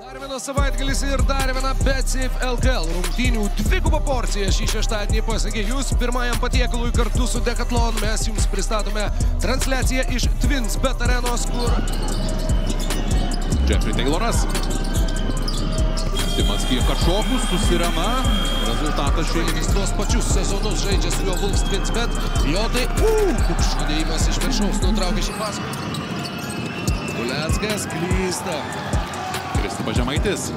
Dar vienas savaitgalis ir dar viena BetSafe LKL rungtynių dvigubą porciją šį šeštadienį pasakė jūs. Pirmajam patiekalui kartu su Decathlon mes jums pristatome transliaciją iš Twins Bet arenos, kur Jeffrey Tayloras. Timas kiek atšokus, susirema. Rezultatas šiandien vis tuos pačius sezonus žaidžia su juo Wolves Twins Bet. Jo tai, uh, šudėjimas iš viršaus nutraukė šį pasą. Kuleckas klysta. Kristupas Žemaitis.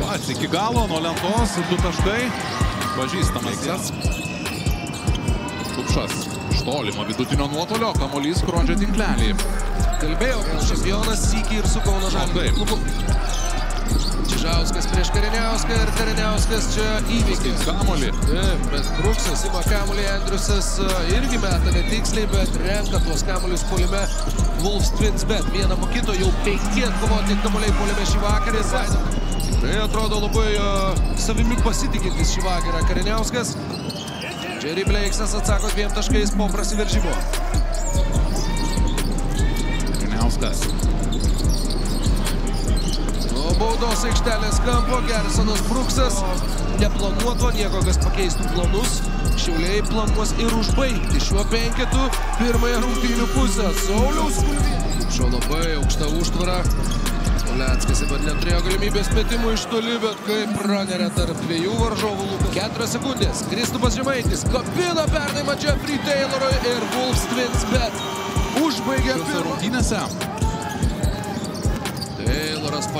Pats iki galo nuo lentos, du taškai. Pažįstamas jas. Kupšas. Iš tolimo vidutinio nuotolio, kamolys skrodžia tinklelį. Kalbėjau, kad čempionas sykį ir su Kauno Žalgirio klubu. Čižauskas prieš Kariniauską ir Kariniauskas čia įveikė. Kamolį. Taip, bet Bruksas ima kamolį, Andriusas e, irgi meta netiksliai, bet renka tuos kamolius polime. Wolves Twins bet vieną po kito jau penki atkovoti kamoliai polime šį vakarą. Tai atrodo labai uh, savimi pasitikintis šį vakarą Kariniauskas. Jerry Blakesas atsako dviem taškais po prasiveržimo. Kariniauskas. Baudos aikštelės kampo Gersonas Bruksas. Neplanuoto nieko, kas pakeistų planus. Šiauliai planuos ir užbaigti šiuo penketu pirmąją rungtynių pusę. Sauliaus Šio labai aukšta užtvara. Oleckas pat neturėjo galimybės metimų iš toli, bet kaip pranerė tarp dviejų varžovų lūpų. Keturios sekundės. Kristupas Žemaitis kapina perdavimą Jeffrey Taylorui ir Wolves Twins bet užbaigė pirmą. rungtynėse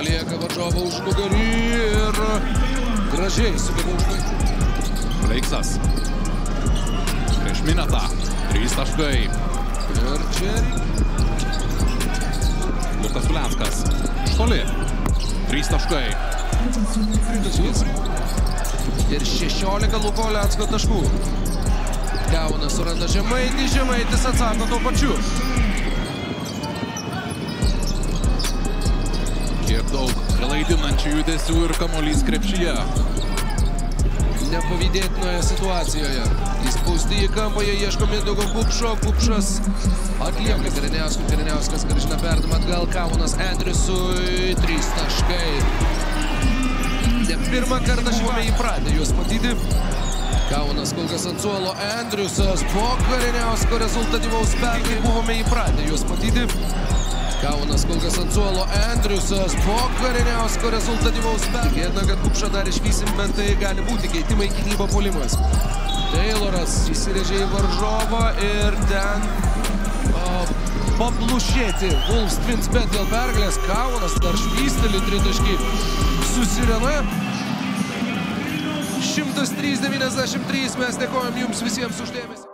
palieka varžovą už nugarį ir gražiai sugeba užbaigti. Leiksas. Prieš minetą. Trys taškai. Ir čia Lukas Uleckas. Iš toli. Trys taškai. Kritusys. Ir 16 Luko Lecko taškų. Kaunas suranda Žemaitį, Žemaitis atsako tuo pačiu. Klaidinančių judesių ir kamolys krepšyje. Nepavydėtinoje situacijoje. Įspausti į kampą, jie ieško Mindaugo Kupšo, Kupšas atlieka Kariniauskui, Kariniauskas gražina perdamą atgal, Kaunas Andriusui, trys taškai. Ne pirmą kartą šiame įpratę juos matyti. Kaunas kol kas ant suolo, Andriusas po Kariniausko rezultatyvaus pernai buvome įpratę juos matyti. Kaunas kol kas ant suolo, Andriusas po Kariniausko rezultatyvaus. Tikėtina, kad Kupšą dar išvysim, bet tai gali būti keitimai gynyba puolimas. Tayloras įsirėžė į varžovą ir ten o, paplušėti Wolves Twins bet dėl pergalės. Kaunas dar švysteli tritaškį su Sirena. 103-93 mes dėkojom jums visiems uždėmesį.